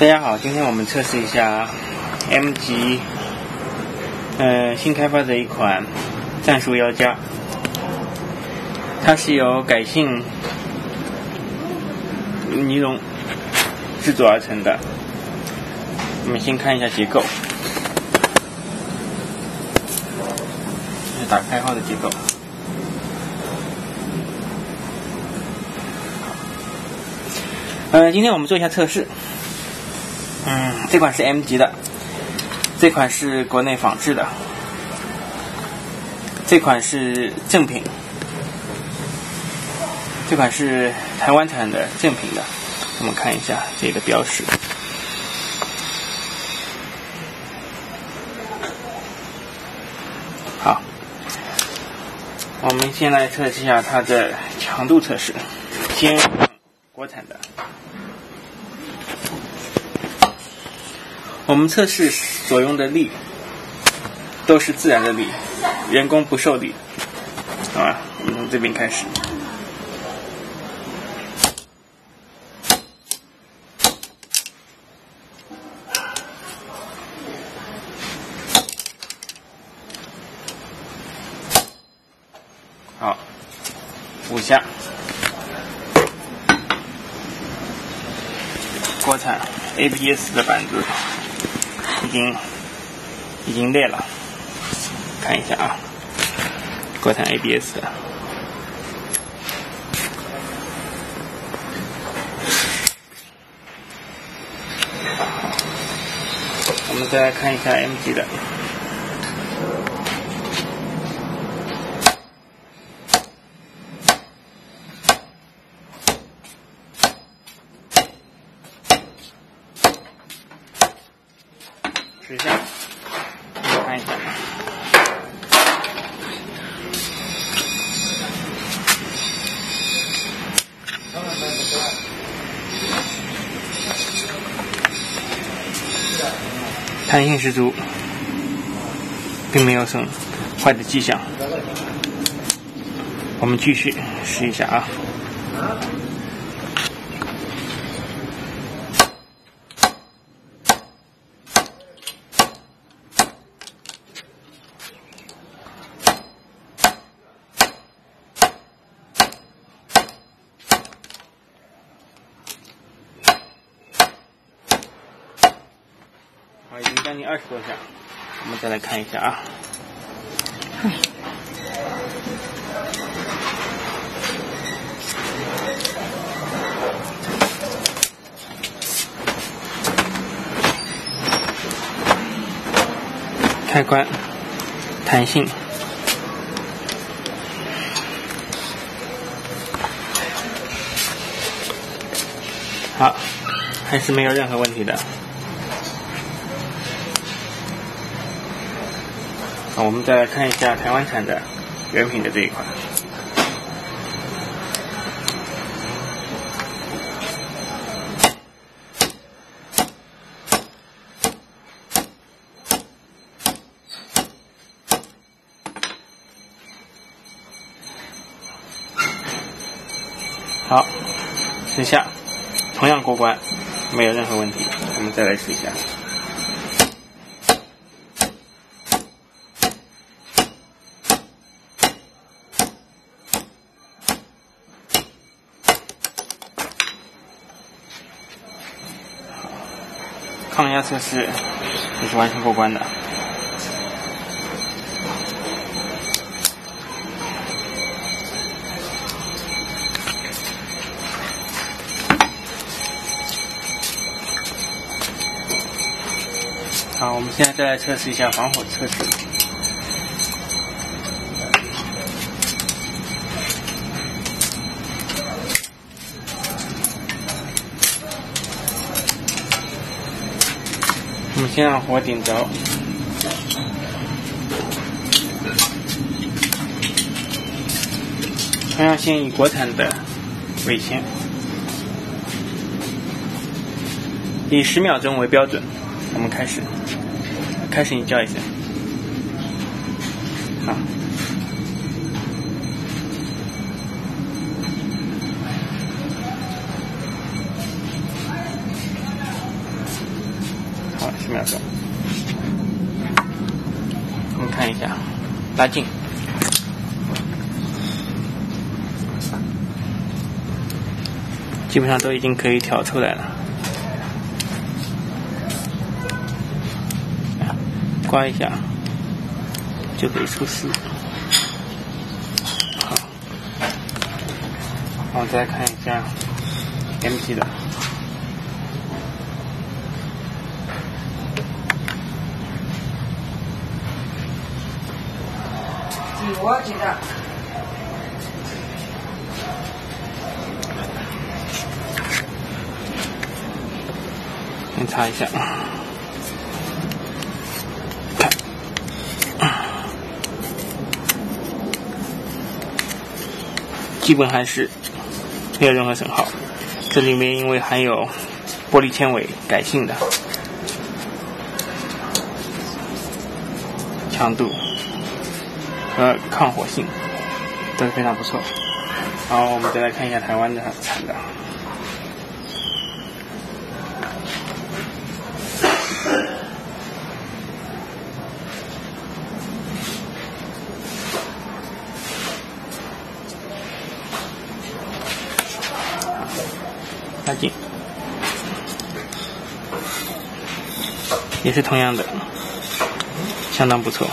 大家好，今天我们测试一下 M 级呃新开发的一款战术腰夹，它是由改性尼龙制作而成的。我们先看一下结构，这是打开后的结构。呃，今天我们做一下测试。嗯，这款是 M 级的，这款是国内仿制的，这款是正品，这款是台湾产的正品的。我们看一下这个标识。好，我们先来测试一下它的强度测试，先国产的。我们测试所用的力都是自然的力，人工不受力，好吧？我们从这边开始。好，五下，国产 ABS 的板子。已经已经裂了，看一下啊，国产 ABS 的。我们再来看一下 MG 的。试一下，看一下。弹性十足，并没有损坏的迹象。我们继续试一下啊。已经将近二十多下，我们再来看一下啊。开关，弹性，好，还是没有任何问题的。我们再来看一下台湾产的原品的这一款。好，十下，同样过关，没有任何问题。我们再来试一下。抗压测试也是完全过关的。好，我们现在再来测试一下防火测试。我们先让火点着，同样先以国产的为先，以十秒钟为标准。我们开始，开始你叫一声，好。十秒钟。我们看一下，拉近，基本上都已经可以调出来了。刮一下就可以出丝。好，我们再看一下 MT 的。我记得。先擦一下，基本还是没有任何损耗。这里面因为含有玻璃纤维，改性的，强度。和抗火性都是非常不错。好，我们再来看一下台湾的产的，拉紧，也是同样的，相当不错。